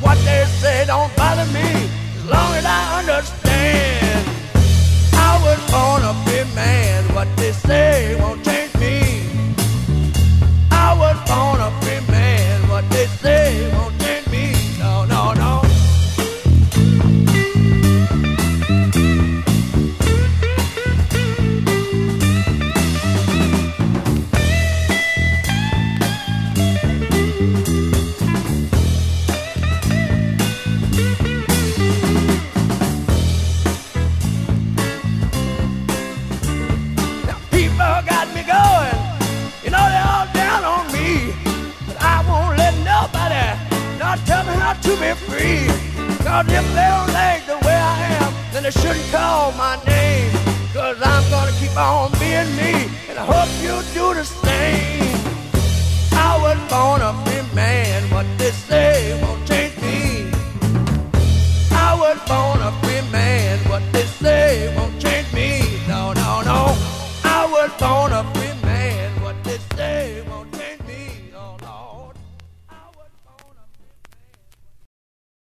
What they say don't bother me, as long as I understand. Got me going. You know they're all down on me. But I won't let nobody not tell me how to be free. Cause if they don't like the way I am, then they shouldn't call my name. Cause I'm gonna keep on being me. And I hope you do the same. I was born a free man. What they say won't change